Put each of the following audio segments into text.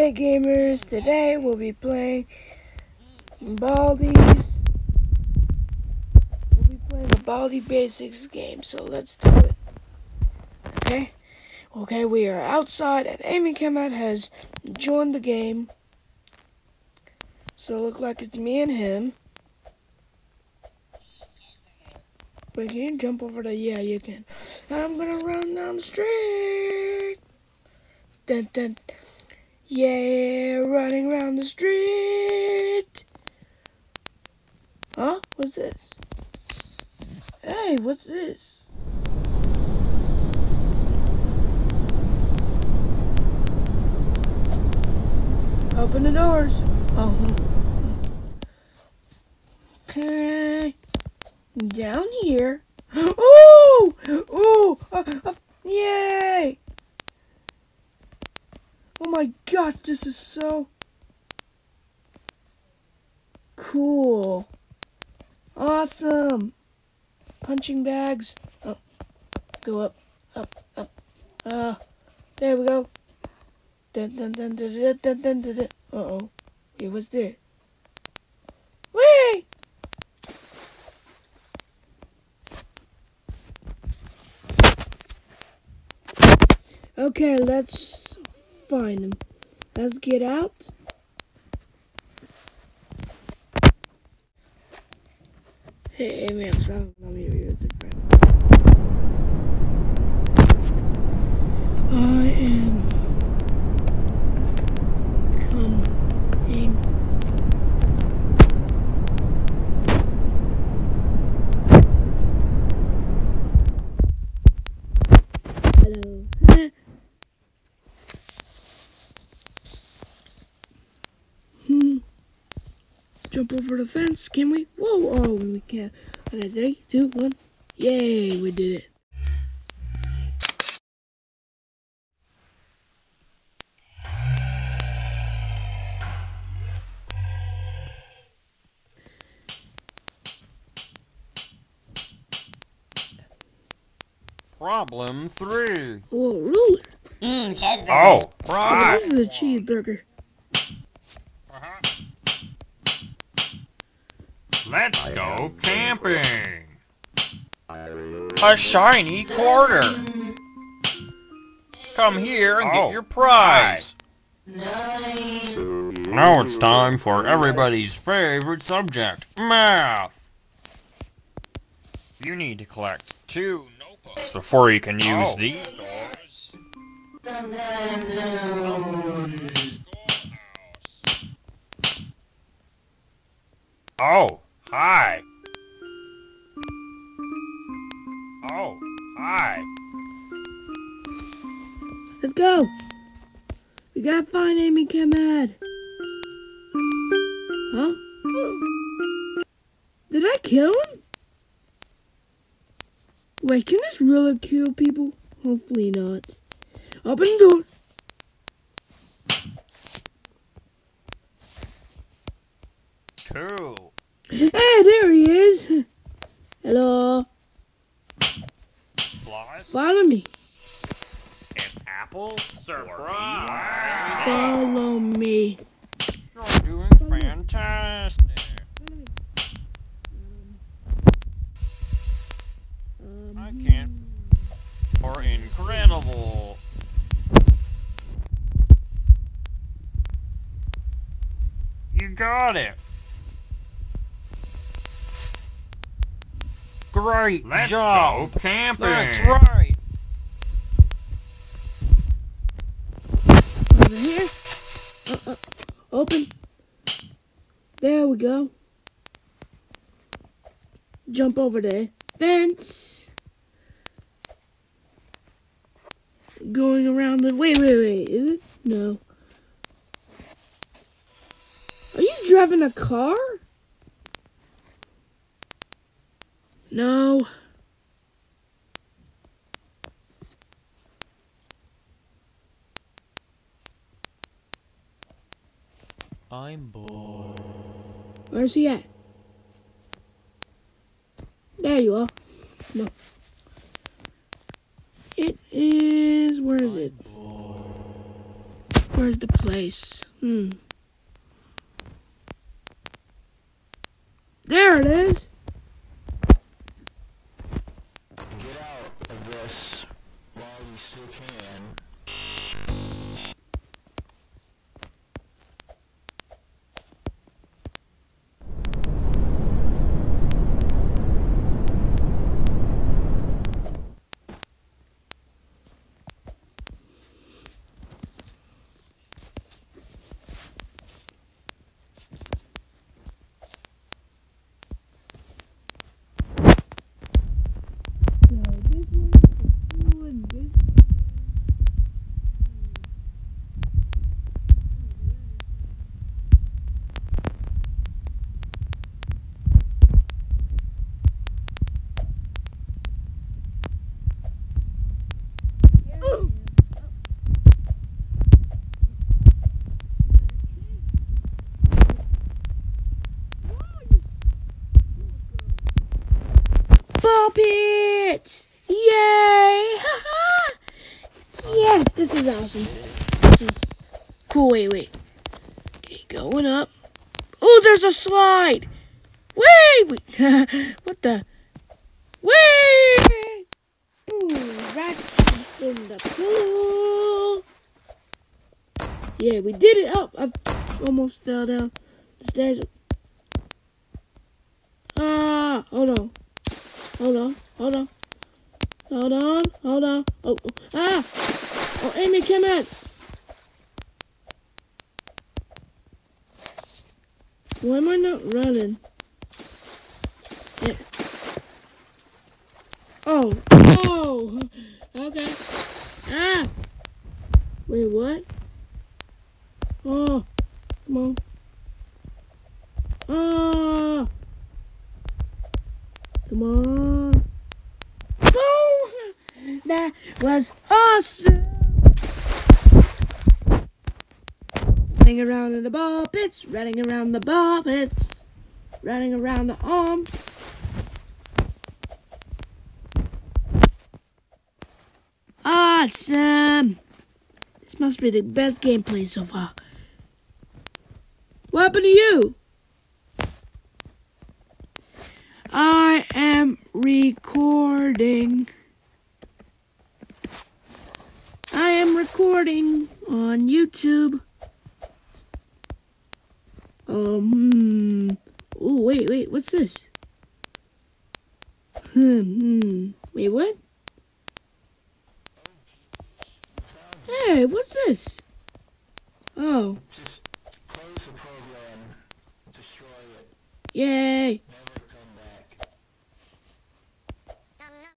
Hey gamers, today we'll be playing Baldi's. We'll be playing the Baldi Basics game, so let's do it. Okay? Okay, we are outside and Amy Kemet has joined the game. So it looks like it's me and him. Wait, can you jump over there? Yeah, you can. I'm gonna run down the street. Dun, dun. Yeah, running around the street. Huh? What's this? Hey, what's this? Open the doors. Oh. Okay. Down here. Oh! Oh! Uh, uh, yay! Oh my gosh, this is so cool. Awesome. Punching bags. Oh, go up, up, up. Uh, there we go. Dun, dun, dun, dun, dun, dun, dun, dun, dun. Uh-oh. Wait, what's there? Wait! Okay, let's find him. Let's get out. Hey, man, sorry, I'm here. Music, I am coming. Hello. Hmm. Jump over the fence, can we? Whoa, oh, we can't. Okay, three, two, one. Yay, we did it. Problem three. Oh, ruler. Mmm, cheeseburger. Oh, Oh, right. this is a cheeseburger. Let's go camping. A shiny quarter. Come here and get oh. your prize. Now it's time for everybody's favorite subject, math. You need to collect two notebooks before you can use oh. these doors. Oh, hi. Oh, hi. Let's go. We gotta find Amy Kemad. Huh? Did I kill him? Wait, can this really kill people? Hopefully not. Open the door. Two. Hey, there he is. Hello. Plus Follow me. An. Surprise. Follow me. You're doing fantastic. I can't. Or incredible. You got it. Great Let's job. go camping. That's right. Over here. Uh, uh, open. There we go. Jump over the fence. Going around the. Wait, wait, wait. Is it? No. Are you driving a car? No. I'm bored. Where's he at? There you are. No. It is. Where is it? Where's the place? Hmm. There it is. Get out of this while you still can. Go this way, go and this Pit! Yay! yes, this is awesome. This is cool. Wait, wait. Okay, going up. Oh, there's a slide. Wait, wait. what the? Wait! Boom! Right in the pool. Yeah, we did it. Oh, I almost fell down the stairs. Ah, hold on. Hold on, hold on. Hold on, hold on. Oh, oh, ah! Oh, Amy, come in. Why am I not running? Yeah. Oh, oh, okay. Ah! Wait, what? Oh, come on. Ah! Come on. Oh, that was awesome. Running around in the ball pits, running around the ball pits, running around the arm. Awesome. This must be the best gameplay so far. What happened to you? I am recording. I am recording on YouTube. Um. Oh wait, wait. What's this? Hmm. hmm. Wait, what? Hey, what's this? Oh, yay!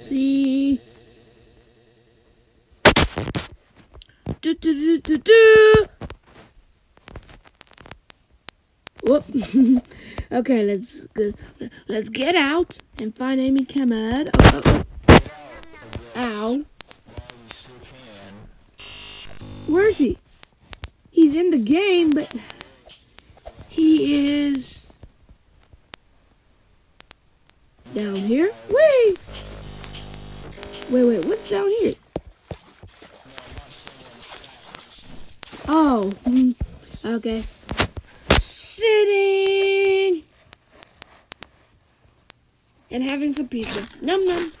See. Do, do, do, do, do. Whoop. okay, let's let's get out and find Amy Kemad. Oh, oh, oh. Ow. Where is he? He's in the game, but he is down here. Wait. Wait, wait. What's down here? Oh. hmm, Okay. Sitting and having some pizza. Num num.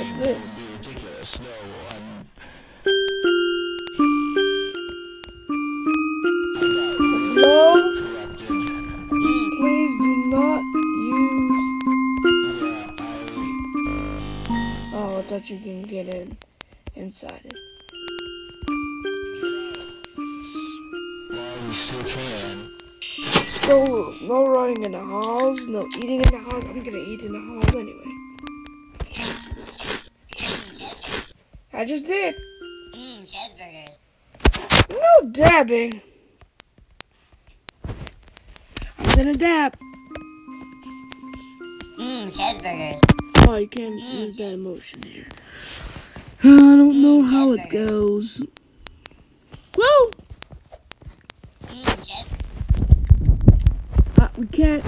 What's this? Please do not use... Oh, I thought you can get in inside it. No, no running in the halls, no eating in the halls. I'm gonna eat in the halls anyway. I just did. Mmm, cheeseburgers. No dabbing. I'm gonna dab. Mmm, cheeseburgers. Oh, you can't mm. use that emotion here. I don't mm, know how it goes. Whoa! Mm, cheeseburgers. Uh, we can't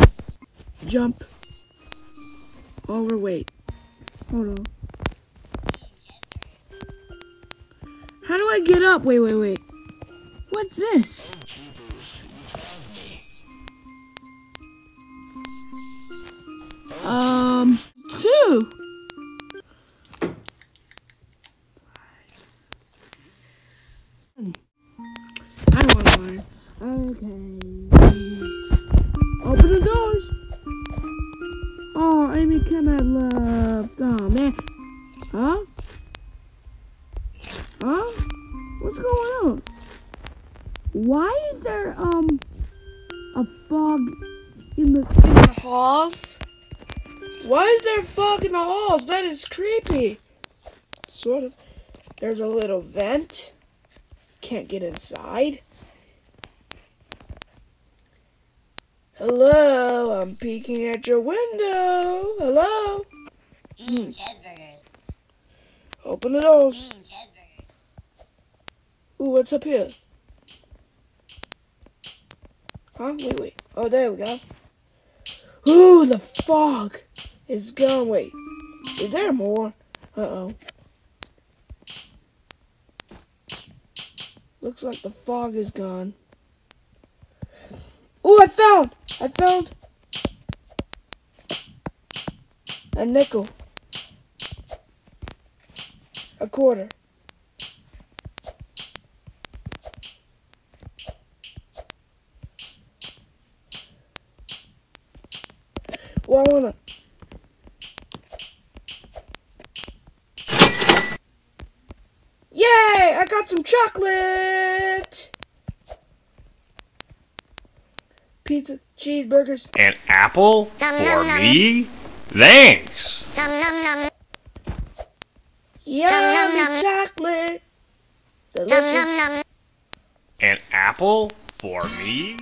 jump. We're. Hold on. How do I get up? Wait, wait, wait. What's this? Um, two. I don't want to learn. Okay. Open the doors. Oh, Amy came at left. Oh, man. Huh? Why is there, um, a fog in the, in the halls? Why is there fog in the halls? That is creepy. Sort of. There's a little vent. Can't get inside. Hello, I'm peeking at your window. Hello. Hmm. Mmm, cheeseburgers. Open the doors. Mmm. Ooh, what's up here? Huh? Wait, wait. Oh, there we go. Ooh, the fog is gone. Wait, is there more? Uh-oh. Looks like the fog is gone. Ooh, I found! I found a nickel. A quarter. I wanna. Yay! I got some chocolate! Pizza, cheeseburgers. An apple for me? Thanks. Yummy chocolate! Nom nom Delicious. nom. An apple for me?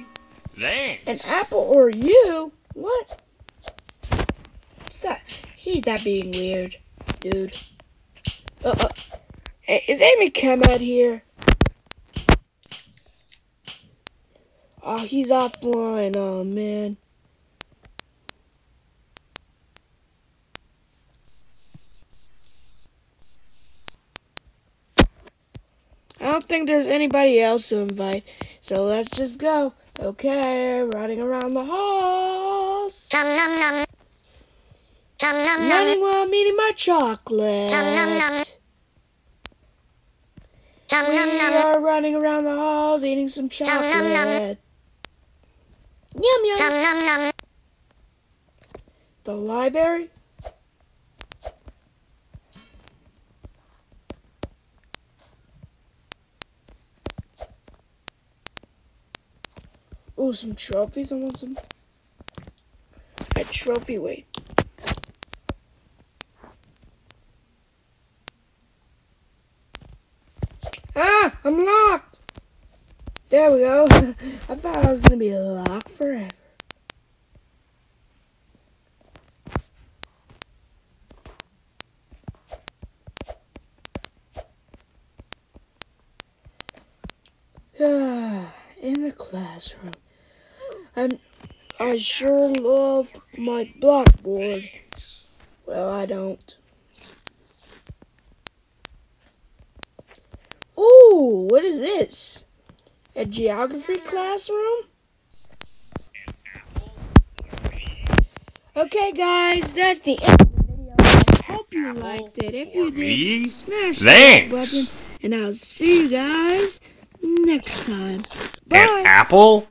Thanks. An apple or you? What? He's that being weird, dude. Uh, uh, hey, is Amy Kemet here? Oh, he's offline. Oh, man. I don't think there's anybody else to invite, so let's just go. Okay, running around the halls. Nom nom nom. Nom nom nom. Running while I'm eating my chocolate. Nom, nom, nom. Nom We nom nom. are running around the halls eating some Nom, nom, nom. chocolate. Yum yum. Nom nom nom. The library? Oh, some trophies. I want some. A trophy weight. Ah, I'm locked. There we go. I thought I was gonna be locked forever. In the classroom. And I sure love my blackboard. Well, I don't. Ooh, what is this? A geography classroom? Okay, guys, that's the end of the video. I hope you liked it. If you did, smash the like button, and I'll see you guys next time. Bye. An Bye. apple